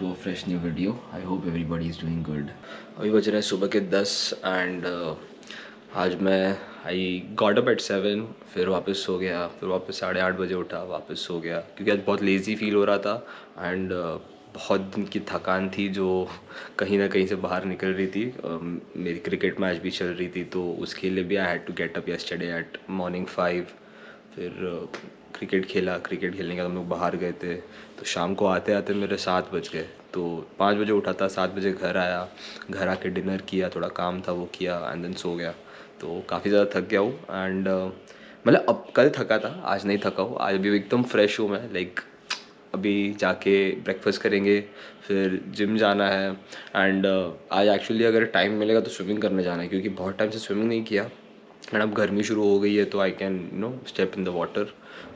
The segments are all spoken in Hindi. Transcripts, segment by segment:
to a fresh new video. I hope everybody is doing good अभी बज रहे हैं सुबह के दस एंड uh, आज मैं I got up at seven फिर वापस सो गया फिर वापस साढ़े आठ बजे उठा वापस सो गया क्योंकि आज बहुत लेज़ी फील हो रहा था एंड uh, बहुत दिन की थकान थी जो कहीं ना कहीं से बाहर निकल रही थी um, मेरी क्रिकेट मैच भी चल रही थी तो उसके लिए भी I had to get up yesterday at morning five फिर क्रिकेट खेला। क्रिकेट खेलने के बाद हम लोग बाहर गए थे। तो शाम को आते आते मेरे सात बज गए। तो पाँच बजे उठा था, सात बजे घर आया। घर आके डिनर किया, थोड़ा काम था, वो किया एंड देन सो गया। तो काफ़ी ज़्यादा थक गया हूँ एंड मतलब अब कल थका था, आज नहीं थका हूँ। आज अभी एकदम फ्रेश हूँ मैं लाइक अभी जाके ब्रेकफास्ट करेंगे, फिर जिम जाना है एंड आज एक्चुअली अगर टाइम मिलेगा तो स्विमिंग करने जाना है, क्योंकि बहुत टाइम से स्विमिंग नहीं किया। एंड अब गर्मी शुरू हो गई है तो I can you know step in the water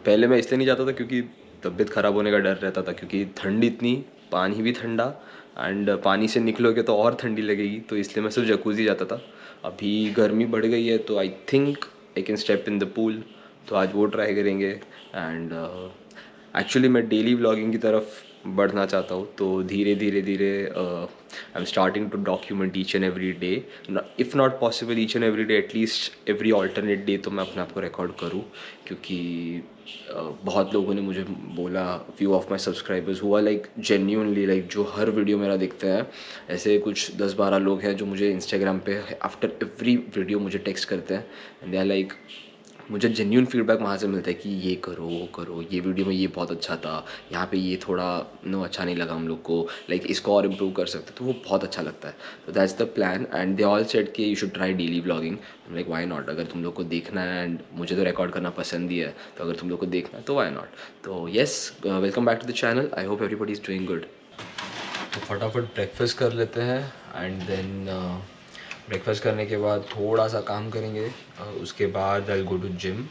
पहले मैं इसलिए नहीं जाता था क्योंकि तबीयत ख़राब होने का डर रहता था, क्योंकि ठंड इतनी, पानी भी ठंडा एंड पानी से निकलोगे तो और ठंडी लगेगी तो इसलिए मैं सिर्फ़ जकूज़ी जाता था। अभी गर्मी बढ़ गई है तो I think I can step in the pool तो आज वो ट्राई करेंगे एंड एक्चुअली मैं डेली व्लॉगिंग की तरफ़ बढ़ना चाहता हूँ तो धीरे धीरे धीरे I am starting to document each and every day if not possible each and every day at least every alternate day तो मैं अपने आप को रिकॉर्ड करूँ क्योंकि uh, बहुत लोगों ने मुझे बोला फ्यू ऑफ़ माई सब्सक्राइबर्स हुआ लाइक जेन्यूनली लाइक जो हर वीडियो मेरा देखते हैं ऐसे कुछ दस बारह लोग हैं जो मुझे इंस्टाग्राम पे आफ्टर एवरी वीडियो मुझे टेक्स्ट करते हैं एंड दे आर लाइक मुझे जेन्यून फीडबैक वहाँ से मिलता है कि ये करो, वो करो। ये वीडियो में ये बहुत अच्छा था। यहाँ पे ये थोड़ा नो अच्छा नहीं लगा हम लोग को। लाइक इसको और इम्प्रूव कर सकते तो वो बहुत अच्छा लगता है। तो that's the plan and they all set कि you should try daily blogging like why not अगर तुम लोग को देखना है एंड मुझे तो रिकॉर्ड करना पसंद ही है तो अगर तुम लोग को देखना है तो वाई नॉट तो yes welcome back to the channel I hope everybody is doing good तो फटाफट ब्रेकफास्ट कर लेते हैं एंड देन ब्रेकफास्ट करने के बाद थोड़ा सा काम करेंगे उसके बाद I go to gym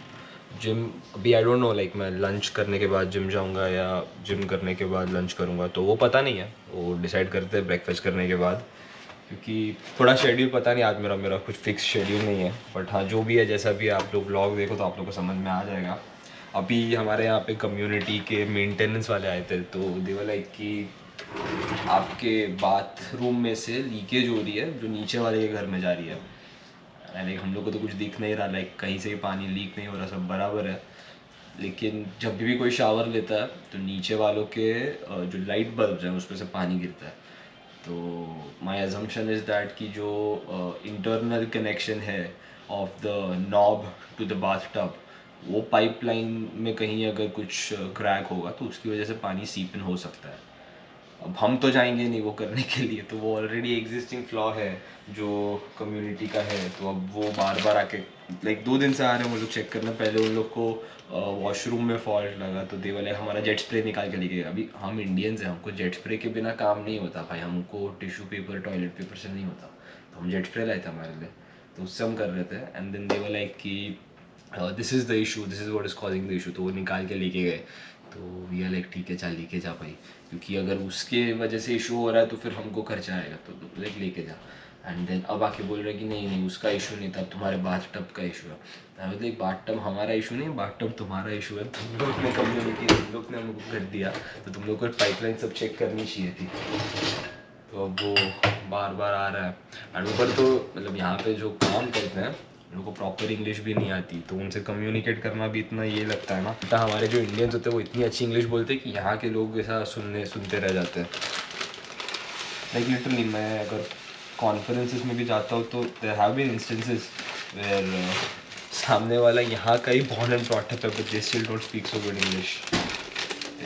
gym अभी आई डोंट नो लाइक मैं लंच करने के बाद जिम जाऊँगा या जिम करने के बाद लंच करूँगा तो वो पता नहीं है। वो डिसाइड करते हैं ब्रेकफास्ट करने के बाद, क्योंकि थोड़ा शेड्यूल पता नहीं, आज मेरा मेरा कुछ फिक्स शेड्यूल नहीं है। बट हाँ जो भी है, जैसा भी आप लोग ब्लॉग देखो तो आप लोग को समझ में आ जाएगा। अभी हमारे यहाँ पे कम्युनिटी के मेंटेनेंस वाले आए थे तो देवर लाइक कि आपके बाथरूम में से लीकेज हो रही है, जो नीचे वाले के घर में जा रही है। लाइक हम लोग को तो कुछ दिख नहीं रहा लाइक कहीं से भी पानी लीक नहीं हो रहा, सब बराबर है। लेकिन जब भी कोई शावर लेता है तो नीचे वालों के जो लाइट बल्ब हैं, उस पर से पानी गिरता है। तो माई एजम्पन इज़ दैट कि जो इंटरनल कनेक्शन है of the knob to the bath tub वो पाइपलाइन में कहीं अगर कुछ क्रैक होगा तो उसकी वजह से पानी सीपन हो सकता है। अब हम तो जाएँगे नहीं वो करने के लिए तो वो ऑलरेडी एग्जिस्टिंग फ्लॉ है, जो कम्युनिटी का है तो अब वो बार बार आके लाइक दो दिन से आ रहे हैं, वो लोग चेक करना। पहले उन लोग को वॉशरूम में फॉल्ट लगा तो दे वाले हमारा जेट स्प्रे निकाल के लेके अभी हम इंडियंस हैं, हमको जेट स्प्रे के बिना काम नहीं होता, भाई। हमको टिश्यू पेपर टॉयलेट पेपर से नहीं होता। तो हम जेट स्प्रे लाए थे हमारे लिए। तो उससे हम कर रहे थे एंड देन दे लाइक कि this is the issue this is what is causing the issue तो वो निकाल के लेके गए। तो वी आर लाइक ठीक है चल लेके जा भाई क्योंकि अगर उसके वजह से इशू हो रहा है तो फिर हमको खर्चा आएगा तो लाइक लेके जा। एंड देन अब आके बोल रहे हैं कि नहीं नहीं, उसका इशू नहीं था तुम्हारे बाथ टब का इशू है। मैं लाइक बाथ टब हमारा इशू नहीं बाथ टब तुम्हारा इशू है। तुम लोग ने कम्युनिटी तुम लोग ने हमको कर दिया तो तुम लोग को पाइपलाइन सब चेक करनी चाहिए थी। तो अब वो बार बार आ रहा है। एंड ऊपर तो मतलब यहाँ पे जो काम करते हैं उनको प्रॉपर इंग्लिश भी नहीं आती तो उनसे कम्युनिकेट करना भी इतना ये लगता है ना। तो हमारे जो इंडियंस होते हैं, वो इतनी अच्छी इंग्लिश बोलते हैं कि यहाँ के लोग ऐसा सुनने, सुनते रह जाते हैं। लाइक लिटरली मैं अगर कॉन्फ्रेंसेस में भी जाता हूँ तो there have been instances where सामने वाला यहाँ का ही बॉर्न एंड ब्रॉट है but they still don't speak so good English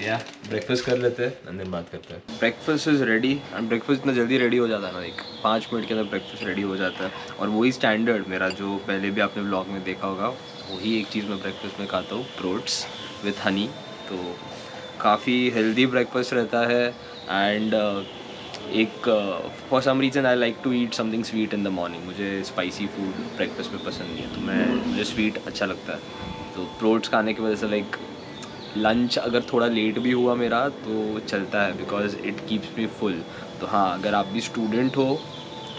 या ब्रेकफास्ट कर लेते हैं एंड बात करते हैं। Breakfast is ready and breakfast इतना जल्दी रेडी हो जाता है ना एक पाँच मिनट के अंदर ब्रेकफास्ट रेडी हो जाता है। और वही स्टैंडर्ड मेरा जो पहले भी आपने ब्लॉग में देखा होगा वही एक चीज़ मैं ब्रेकफास्ट में खाता हूँ फ्रूट्स विथ हनी तो काफ़ी हेल्दी ब्रेकफास्ट रहता है एंड uh, एक for some reason I like to eat something sweet in the morning मुझे स्पाइसी फ़ूड ब्रेकफास्ट में पसंद नहीं है तो मैं मुझे स्वीट अच्छा लगता है। तो प्रोट्स खाने की वजह से लाइक लंच अगर थोड़ा लेट भी हुआ मेरा तो चलता है because it keeps me full तो हाँ अगर आप भी स्टूडेंट हो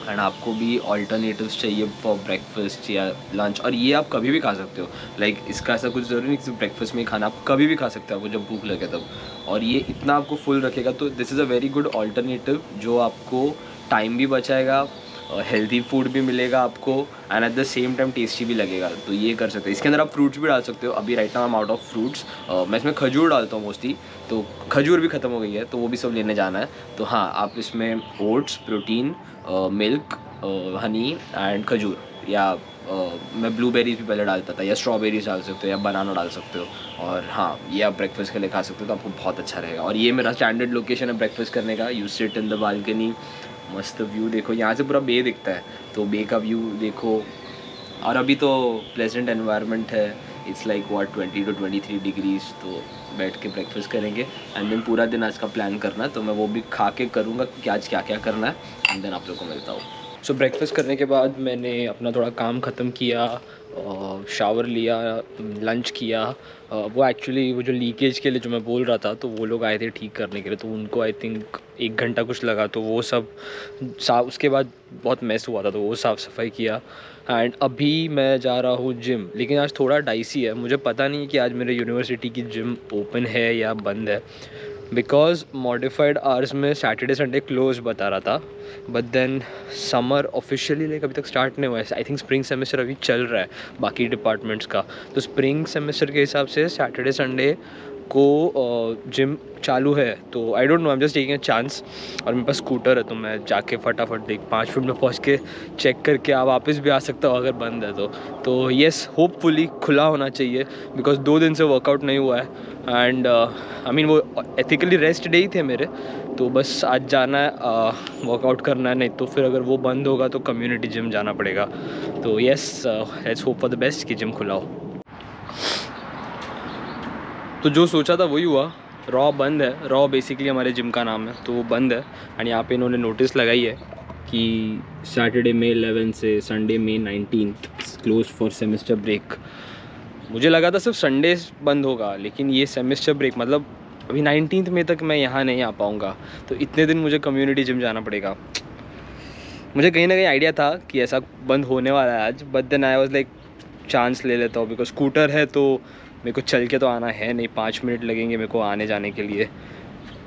एंड आपको भी ऑल्टरनेटिव्स चाहिए फॉर ब्रेकफास्ट या लंच और ये आप कभी भी खा सकते हो. लाइक like, इसका ऐसा कुछ ज़रूरी नहीं कि ब्रेकफास्ट में खाना आप कभी भी खा सकते हो आपको जब भूख लगे तब. और ये इतना आपको फुल रखेगा तो this is a very good alternative जो आपको टाइम भी बचाएगा हेल्दी फ़ूड भी मिलेगा आपको and at the same time tasty भी लगेगा तो ये कर सकते हैं। इसके अंदर आप फ्रूट्स भी डाल सकते हो। अभी right now am out of fruits मैं इसमें खजूर डालता हूँ मोस्टली तो खजूर भी ख़त्म हो गई है तो वो भी सब लेने जाना है। तो हाँ आप इसमें oats protein milk honey and खजूर, या मैं ब्लूबेरीज भी पहले डालता था, या स्ट्रॉबेरीज डाल सकते हो, या बनाना डाल सकते हो, और हाँ ये आप ब्रेकफास्ट के लिए खा सकते हो तो आपको बहुत अच्छा रहेगा। और ये मेरा स्टैंडर्ड लोकेशन है ब्रेकफास्ट करने का you sit in the balcony मस्त व्यू देखो, यहाँ से पूरा बे दिखता है। तो बे का व्यू देखो, और अभी तो प्लेजेंट एनवायरनमेंट है। It's like what twenty two twenty three degrees तो बैठ के ब्रेकफास्ट करेंगे। एंड देन पूरा दिन आज का प्लान करना तो मैं वो भी खा के करूँगा कि आज क्या क्या करना है। एंड देन आप लोग को मिलता हूँ। सो ब्रेकफास्ट करने के बाद मैंने अपना थोड़ा काम ख़त्म किया शावर लिया लंच किया। वो एक्चुअली वो जो लीकेज के लिए जो मैं बोल रहा था तो वो लोग आए थे ठीक करने के लिए तो उनको आई थिंक एक घंटा कुछ लगा तो वो सब साफ़ उसके बाद बहुत मैस हुआ था तो वो साफ़ सफ़ाई किया। एंड अभी मैं जा रहा हूँ जिम लेकिन आज थोड़ा डाइसी है। मुझे पता नहीं कि आज मेरे यूनिवर्सिटी की जिम ओपन है या बंद है। बिकॉज़ मॉडिफाइड आवर्स में सैटरडे संडे क्लोज बता रहा था but then summer officially like अभी तक स्टार्ट नहीं हुआ है। आई थिंक स्प्रिंग सेमेस्टर अभी चल रहा है बाकी डिपार्टमेंट्स का। तो स्प्रिंग सेमेस्टर के हिसाब से सैटरडे संडे को जिम चालू है तो I don't know I am just taking a chance और मेरे पास स्कूटर है तो मैं जाके फटाफट देख, पाँच मिनट में पहुँच के चेक करके आप वापस भी आ सकता हो अगर बंद है तो। तो येस होपफुली खुला होना चाहिए बिकॉज़ दो दिन से वर्कआउट नहीं हुआ है एंड आई मीन वो एथिकली रेस्ट डे ही थे मेरे तो बस आज जाना है वर्कआउट करना है, नहीं तो फिर अगर वो बंद होगा तो कम्युनिटी जिम जाना पड़ेगा। तो yes let's hope for the best कि जिम खुला हो। तो जो सोचा था वही हुआ। रॉ बंद है। रॉ बेसिकली हमारे जिम का नाम है तो वो बंद है। एंड यहाँ पे इन्होंने नोटिस लगाई है कि सैटरडे मे 11 से Sunday May nineteen close for semester break मुझे लगा था सिर्फ़ संडे बंद होगा, लेकिन ये सेमेस्टर ब्रेक मतलब अभी नाइनटीन में तक मैं यहाँ नहीं आ पाऊँगा। तो इतने दिन मुझे कम्युनिटी जिम जाना पड़ेगा। मुझे कहीं ना कहीं आइडिया था कि ऐसा बंद होने वाला है आज but then I was like chance ले लेता हूँ बिकॉज़ स्कूटर है तो मेरे को चल के तो आना है नहीं पाँच मिनट लगेंगे मेरे को आने जाने के लिए।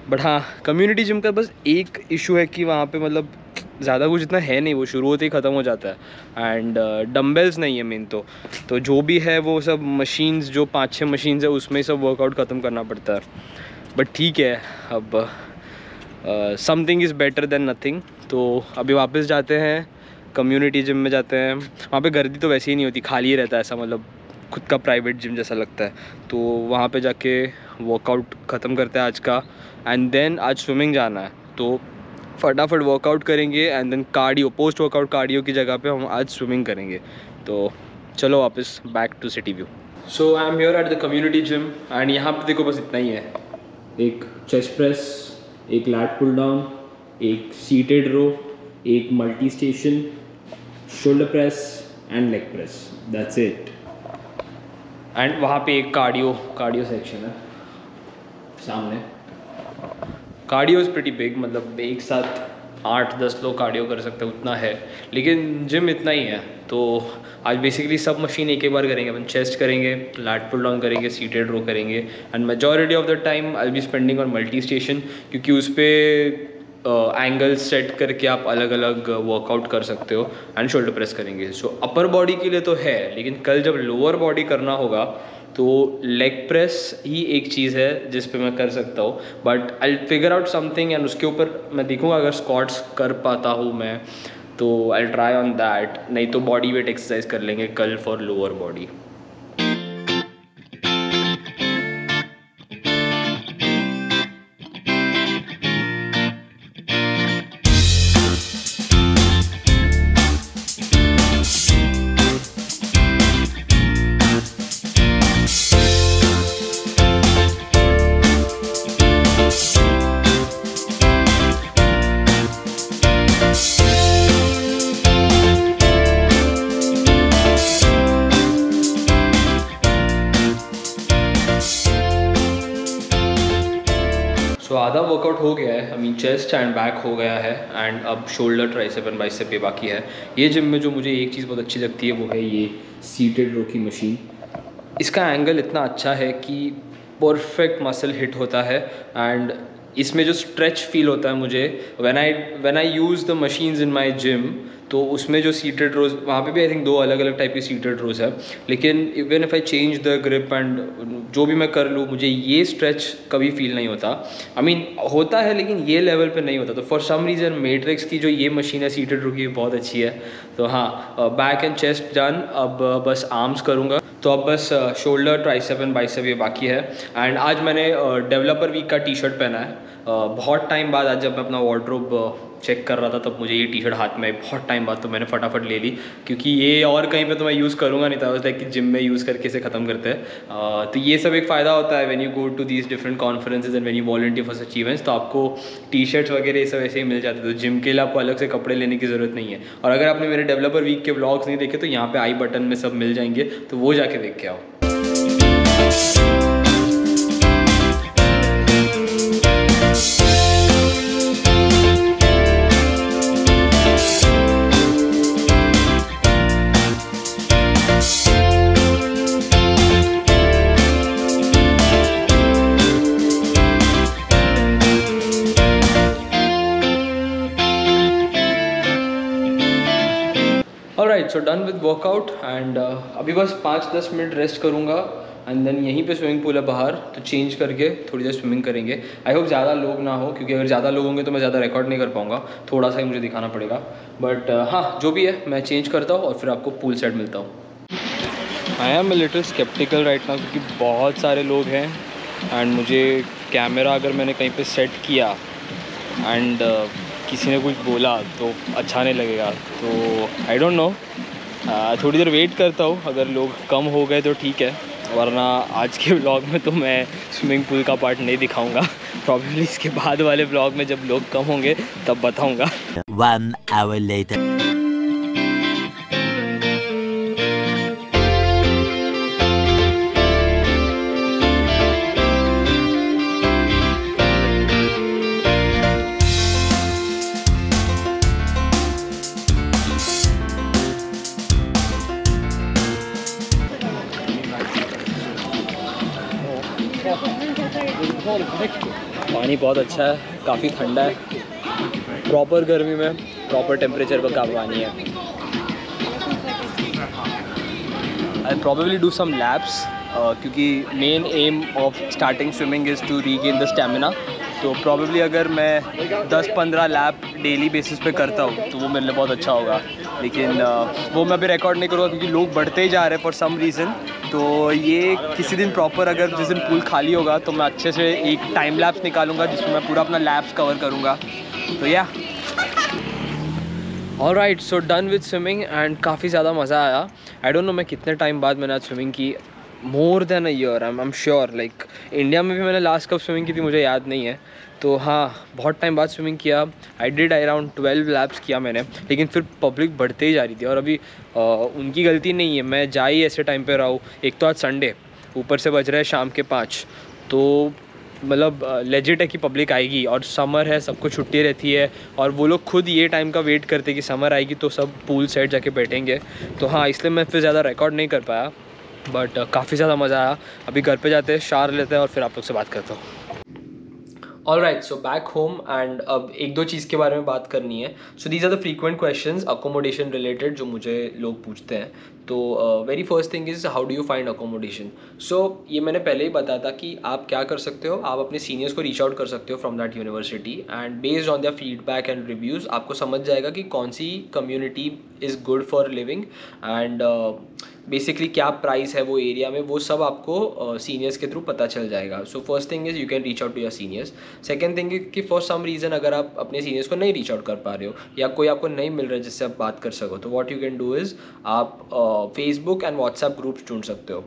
बट हाँ कम्युनिटी जिम का बस एक इशू है कि वहाँ पे मतलब ज़्यादा कुछ इतना है नहीं वो शुरू होते ही ख़त्म हो जाता है। एंड डम्बेल्स uh, नहीं है मेन तो। तो जो भी है वो सब मशीन्स जो पाँच छः मशीन्स है उसमें ही सब वर्कआउट ख़त्म करना पड़ता है। बट ठीक है अब something is better than nothing तो अभी वापस जाते हैं कम्युनिटी जिम में जाते हैं। वहाँ पे गर्दी तो वैसे ही नहीं होती खाली रहता है ऐसा मतलब। खुद का प्राइवेट जिम जैसा लगता है। तो वहाँ पे जाके वर्कआउट ख़त्म करते हैं आज का। एंड देन आज स्विमिंग जाना है। तो फटाफट वर्कआउट करेंगे and then cardio post workout cardio की जगह पे हम आज स्विमिंग करेंगे। तो चलो वापस back to city view so I am your at the community gym and यहाँ पे देखो बस इतना ही है। एक चेस्ट प्रेस एक लैट पुल डाउन एक सीटेड रो एक multi station shoulder press and leg press that's it and वहाँ पे एक कार्डियो कार्डियो सेक्शन है, सामने। कार्डियो इज़ प्रटी बिग मतलब एक साथ आठ, दस लोग कार्डियो कर सकते हैं, उतना है। लेकिन जिम इतना ही है तो आज बेसिकली सब मशीन एक ही बार करेंगे, अपन चेस्ट करेंगे लैट पुल डाउन करेंगे सीटेड रो करेंगे। And majority of the time I be spending on multi station क्योंकि उस पर एंगल सेट करके आप अलग अलग वर्कआउट कर सकते हो एंड शोल्डर प्रेस करेंगे। सो अपर बॉडी के लिए तो है, लेकिन कल जब लोअर बॉडी करना होगा तो लेग प्रेस ही एक चीज़ है जिस पे मैं कर सकता हूँ। But I figure out something and उसके ऊपर मैं देखूँगा, अगर स्कॉट्स कर पाता हूँ मैं तो आई ट्राई ऑन दैट नहीं तो बॉडी वेट एक्सरसाइज कर लेंगे कल फॉर लोअर बॉडी वर्कआउट हो गया है I mean chest and back हो गया है एंड अब शोल्डर ट्राइसेप एंड बाइसेप ये बाकी है। ये जिम में जो मुझे एक चीज़ बहुत अच्छी लगती है, वो है ये सीटेड रो की मशीन इसका एंगल इतना अच्छा है कि परफेक्ट मसल हिट होता है एंड इसमें जो स्ट्रेच फील होता है मुझे when I when I use the machines in my gym तो उसमें जो सीटेड रोज वहाँ पे भी आई थिंक दो अलग अलग टाइप की सीटेड रोज है। लेकिन even if I change the grip and जो भी मैं कर लूँ मुझे ये स्ट्रेच कभी फील नहीं होता। आई I मीन mean, होता है लेकिन ये लेवल पे नहीं होता। तो फॉर सम रीज़न मेट्रिक्स की जो ये मशीन है सीटेड रो की बहुत अच्छी है। तो हाँ बैक एंड चेस्ट डन अब बस आर्म्स करूँगा। तो अब बस शोल्डर ट्राइसेप एंड बाइसेप ये बाकी है। एंड आज मैंने डेवलपर वीक का टी शर्ट पहना है। बहुत टाइम बाद आज जब मैं अपना वार्ड्रोब चेक कर रहा था, तब मुझे ये टी शर्ट हाथ में आई। बहुत टाइम बाद तो मैंने फटाफट ले ली, क्योंकि ये और कहीं पे तो मैं यूज़ करूँगा नहीं था। उस कि जिम में यूज़ करके इसे ख़त्म करते हैं। तो ये सब एक फ़ायदा होता है। When you go to these different conferences and when you volunteer for such events तो आपको टी शर्ट्स वगैरह ये सब ऐसे ही मिल जाते तो जिम के लिए आपको अलग से कपड़े लेने की ज़रूरत नहीं है। और अगर आपने मेरे डेवलपर वीक के ब्लॉग्स नहीं देखे तो यहाँ पर आई बटन में सब मिल जाएँगे। तो वो जाके देख के आओ। वर्कआउट एंड अभी बस पाँच दस मिनट रेस्ट करूँगा एंड देन यहीं पे स्विमिंग पूल है बाहर तो चेंज करके थोड़ी देर स्विमिंग करेंगे। आई होप ज़्यादा लोग ना हो क्योंकि अगर ज़्यादा लोग होंगे तो मैं ज़्यादा रिकॉर्ड नहीं कर पाऊँगा। थोड़ा सा ही मुझे दिखाना पड़ेगा। बट uh, हाँ जो भी है मैं चेंज करता हूँ और फिर आपको पूल सेट मिलता हूँ। I am little sceptical right ना क्योंकि बहुत सारे लोग हैं एंड मुझे कैमरा अगर मैंने कहीं पर सेट किया एंड uh, किसी ने कुछ बोला तो अच्छा नहीं लगेगा। तो आई डोंट नो थोड़ी देर वेट करता हूँ। अगर लोग कम हो गए तो ठीक है। वरना आज के ब्लॉग में तो मैं स्विमिंग पूल का पार्ट नहीं दिखाऊँगा। प्रॉब्लम इसके बाद वाले ब्लॉग में जब लोग कम होंगे, तब बताऊँगा। One hour later. बहुत अच्छा है, काफ़ी ठंडा है। प्रॉपर गर्मी में प्रॉपर टेम्परेचर पर का पानी है I probably do some laps क्योंकि main aim of starting swimming is to regain the stamina तो प्रॉबेबली अगर मैं 10-15 लैप डेली बेसिस पे करता हूँ तो वो मेरे लिए बहुत अच्छा होगा। लेकिन वो मैं अभी रिकॉर्ड नहीं करूँगा क्योंकि लोग बढ़ते ही जा रहे हैं फॉर सम रीज़न तो ये किसी दिन प्रॉपर अगर जिस दिन पूल खाली होगा तो मैं अच्छे से एक टाइम लैब्स निकालूँगा जिसमें मैं पूरा अपना लैब्स कवर करूँगा। तो yeah all right so done with swimming and काफ़ी ज़्यादा मज़ा आया। आई डोंट नो मैं कितने टाइम बाद मैंने आज स्विमिंग की। More than a year I am sure like India में भी मैंने लास्ट कब स्विमिंग की थी मुझे याद नहीं है। तो हाँ बहुत टाइम बाद स्विमिंग किया। I did I around twelve laps किया मैंने लेकिन फिर पब्लिक बढ़ते ही जा रही थी और अभी आ, उनकी गलती नहीं है मैं जा ही ऐसे टाइम पर रहा हूँ। एक तो आज संडे ऊपर से बज रहे हैं शाम के पाँच। तो मतलब लेजिट है कि पब्लिक आएगी और समर है सबको छुट्टी रहती है और वो लोग खुद ये टाइम का वेट करते कि समर आएगी तो सब पूल साइड जाके बैठेंगे। तो हाँ इसलिए मैं फिर ज़्यादा रिकॉर्ड नहीं कर पाया बट काफ़ी ज़्यादा मज़ा आया। अभी घर पे जाते हैं शार लेते हैं और फिर आप लोग से बात करता हूँ। All right so back home and अब एक दो चीज़ के बारे में बात करनी है। So these are the frequent question accommodation related जो मुझे लोग पूछते हैं। तो very first thing is how do you find accommodation so ये मैंने पहले ही बताया था कि आप क्या कर सकते हो आप अपने सीनियर्स को रीच आउट कर सकते हो from that university and based on the feedback and reviews आपको समझ जाएगा कि कौन सी community is good for living and basically क्या प्राइस है वो एरिया में वो सब आपको सीनियर्स uh, के थ्रू पता चल जाएगा। So first thing is you can reach out to your seniors second thing कि फॉर सम रीज़न अगर आप अपने सीनियर्स को नहीं रीच आउट कर पा रहे हो या कोई आपको नहीं मिल रहा है जिससे आप बात कर सको तो what you can do is आप फेसबुक एंड व्हाट्सएप ग्रुप्स ढूंढ सकते हो।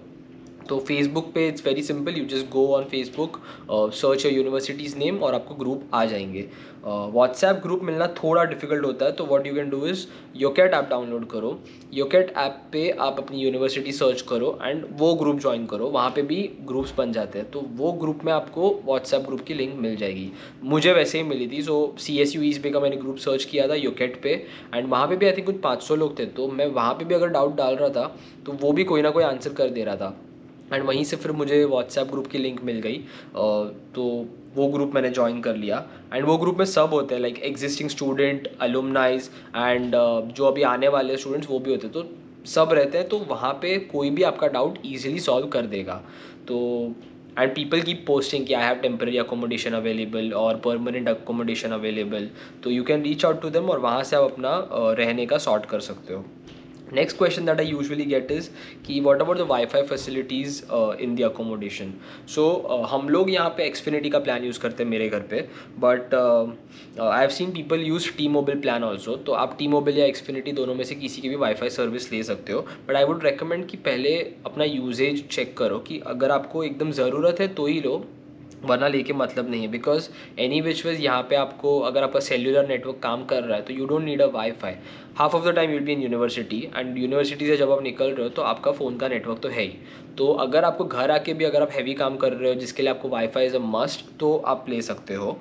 तो फेसबुक पे it's very simple you just go on Facebook search your university's name और आपको ग्रुप आ जाएँगे। व्हाट्सएप uh, ग्रुप मिलना थोड़ा डिफ़िकल्ट होता है तो what you can do is Yocket app download करो। योकेट ऐप पे आप अपनी यूनिवर्सिटी सर्च करो एंड वो ग्रुप ज्वाइन करो वहाँ पे भी ग्रुप्स बन जाते हैं। तो वो ग्रुप में आपको व्हाट्सएप ग्रुप की लिंक मिल जाएगी। मुझे वैसे ही मिली थी सो सी एस यू ईस पे का मैंने ग्रुप सर्च किया था योकेट पे एंड वहाँ पे भी आई थिंक कुछ पाँच सौ लोग थे तो मैं वहाँ पे भी अगर डाउट डाल रहा था तो वो भी कोई ना कोई आंसर कर दे रहा था। एंड वहीं से फिर मुझे व्हाट्सएप ग्रुप की लिंक मिल गई तो वो ग्रुप मैंने ज्वाइन कर लिया। एंड वो ग्रुप में सब होते हैं like existing student alumni and जो अभी आने वाले स्टूडेंट्स वो भी होते हैं। तो सब रहते हैं तो वहाँ पे कोई भी आपका डाउट ईजिली सॉल्व कर देगा। तो एंड पीपल की पोस्टिंग कि I have temporary accommodation available और परमानेंट अकोमोडेशन अवेलेबल तो you can reach out to them और वहाँ से आप अपना रहने का सॉर्ट कर सकते हो। Next question that I usually get is कि what about the wifi facilities in the accommodation so हम लोग यहाँ पे एक्सफिनिटी का प्लान यूज़ करते हैं मेरे घर पे but I have seen people use T mobile plan also तो आप टी मोबाइल या एक्सफिनिटी दोनों में से किसी की भी वाईफाई सर्विस ले सकते हो बट आई वुड रिकमेंड कि पहले अपना यूजेज चेक करो कि अगर आपको एकदम ज़रूरत है तो ही लो वरना लेके मतलब नहीं है। बिकॉज़ एनी विच वेज यहाँ पे आपको, अगर आपका सेल्यूलर नेटवर्क काम कर रहा है तो you don't need a wifi half of the time you'll be in university and university से जब आप निकल रहे हो तो आपका फ़ोन का नेटवर्क तो है ही। तो अगर आपको घर आके भी अगर आप हैवी काम कर रहे हो, जिसके लिए आपको wifi is a must तो आप ले सकते हो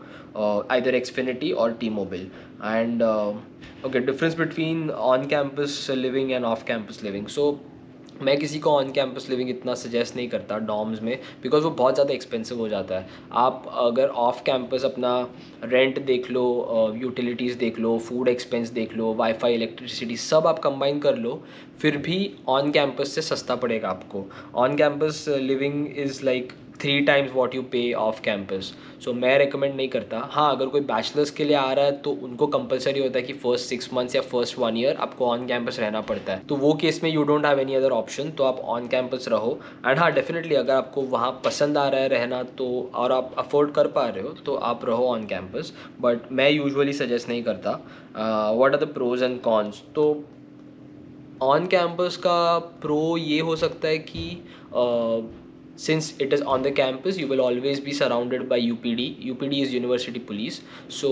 आइदर एक्सफिनिटी और T mobile and okay difference between on campus living and off campus living so मैं किसी को ऑन कैंपस लिविंग इतना सजेस्ट नहीं करता डॉम्स में बिकॉज़ वो बहुत ज़्यादा एक्सपेंसिव हो जाता है। आप अगर ऑफ़ कैंपस अपना रेंट देख लो यूटिलिटीज़ देख लो फ़ूड एक्सपेंस देख लो वाईफाई इलेक्ट्रिसिटी सब आप कंबाइन कर लो, फिर भी ऑन कैंपस से सस्ता पड़ेगा आपको। On campus living is like three times what you pay off campus so मैं रिकमेंड नहीं करता। हाँ अगर कोई बैचलर्स के लिए आ रहा है तो उनको कंपलसरी होता है कि फ़र्स्ट सिक्स मंथ्स या फ़र्स्ट वन ईयर आपको ऑन कैंपस रहना पड़ता है। तो वो केस में you don't have any other option तो आप ऑन कैंपस रहो। एंड हाँ डेफिनेटली अगर आपको वहाँ पसंद आ रहा है रहना तो और आप अफोर्ड कर पा रहे हो तो आप रहो ऑन कैंपस बट मैं यूजली सजेस्ट नहीं करता। What are the pros and cons तो ऑन कैंपस का प्रो ये हो सकता है कि uh, since it is on the campus you will always be surrounded by UPD UPD is university police. So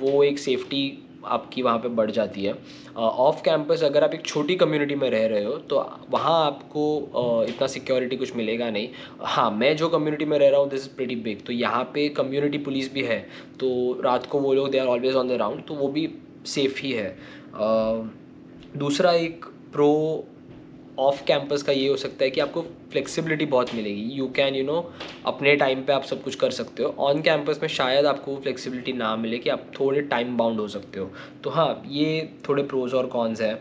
वो एक safety आपकी वहाँ पे बढ़ जाती है। ऑफ़ uh, कैंपस अगर आप एक छोटी कम्युनिटी में रह रहे हो तो वहाँ आपको uh, इतना सिक्योरिटी कुछ मिलेगा नहीं। हाँ मैं जो कम्युनिटी में रह रहा हूँ दिस इज़ प्रेटी बिग तो यहाँ पे कम्युनिटी पुलिस भी है। तो रात को वो लोग they are always on the round तो वो भी सेफ़ ही है। uh, दूसरा एक प्रो ऑफ़ कैंपस का ये हो सकता है कि आपको फ्लेक्सिबिलिटी बहुत मिलेगी। यू कैन यू नो अपने टाइम पे आप सब कुछ कर सकते हो। ऑन कैंपस में शायद आपको फ्लेक्सिबिलिटी ना मिले कि आप थोड़े टाइम बाउंड हो सकते हो। तो हाँ ये थोड़े प्रोज और कॉन्स हैं।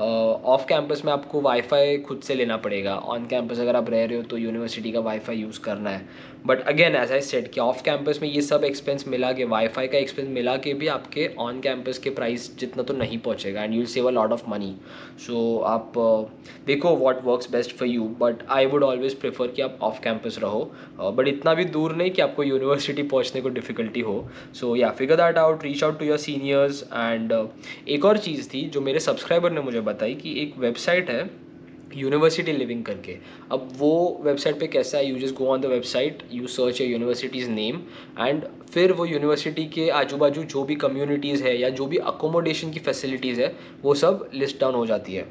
ऑफ़ कैंपस में आपको वाईफाई खुद से लेना पड़ेगा। ऑन कैंपस अगर आप रह रहे हो तो यूनिवर्सिटी का वाईफाई यूज़ करना है। But again as I said कि ऑफ़ कैंपस में ये सब एक्सपेंस मिला के वाईफाई का एक्सपेंस मिला के भी आपके ऑन कैंपस के प्राइस जितना तो नहीं पहुँचेगा and you save a lot of money so आप देखो what works best for you but I would always prefer कि आप ऑफ़ कैंपस रहो। बट इतना भी दूर नहीं कि आपको यूनिवर्सिटी पहुँचने को डिफ़िकल्टी हो। So yeah figure that out reach out to your seniors and एक और चीज़ थी जो मेरे सब्सक्राइबर ने मुझे बताई कि एक वेबसाइट है यूनिवर्सिटी लिविंग करके। अब वो वेबसाइट पे कैसा है? You just go on the website you search a university's name and फिर वो यूनिवर्सिटी के आजू बाजू जो भी कम्युनिटीज़ है या जो भी अकोमोडेशन की फैसिलिटीज़ है वो सब लिस्ट डाउन हो जाती है।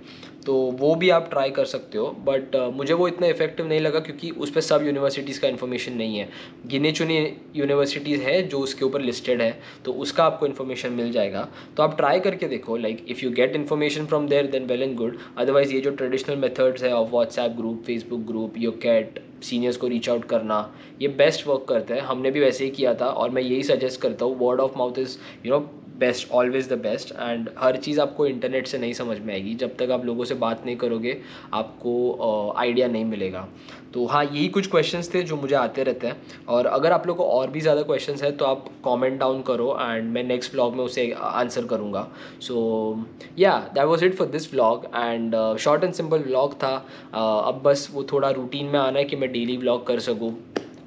तो वो भी आप ट्राई कर सकते हो बट uh, मुझे वो इतना इफ़ेक्टिव नहीं लगा क्योंकि उस पर सब यूनिवर्सिटीज़ का इन्फॉर्मेशन नहीं है। गिने चुने यूनिवर्सिटीज़ है जो उसके ऊपर लिस्टेड है तो उसका आपको इन्फॉर्मेशन मिल जाएगा। तो आप ट्राई करके देखो like if you get information from there then well and good otherwise ये जो ट्रेडिशनल मेथड्स है of WhatsApp group Facebook group Yocket seniors को रीच आउट करना, ये बेस्ट वर्क करता है। हमने भी वैसे ही किया था और मैं यही सजेस्ट करता हूँ word of mouth is you know best always the best and हर चीज़ आपको इंटरनेट से नहीं समझ में आएगी। जब तक आप लोगों से बात नहीं करोगे आपको आइडिया नहीं मिलेगा। तो हाँ यही कुछ क्वेश्चंस थे जो मुझे आते रहते हैं। और अगर आप लोग को और भी ज़्यादा क्वेश्चंस हैं तो आप कमेंट डाउन करो एंड मैं नेक्स्ट व्लॉग में उसे आंसर करूँगा। So yeah that was it for this vlog and short and simple vlog था। uh, अब बस वो थोड़ा रूटीन में आना है कि मैं डेली व्लॉग कर सकूँ।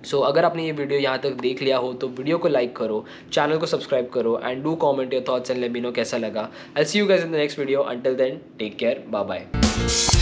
सो so, अगर आपने ये वीडियो यहाँ तक देख लिया हो तो वीडियो को लाइक करो चैनल को सब्सक्राइब करो and do comment your thoughts and लेबिनो कैसा लगा। I see you guys in the next video until then take care bye bye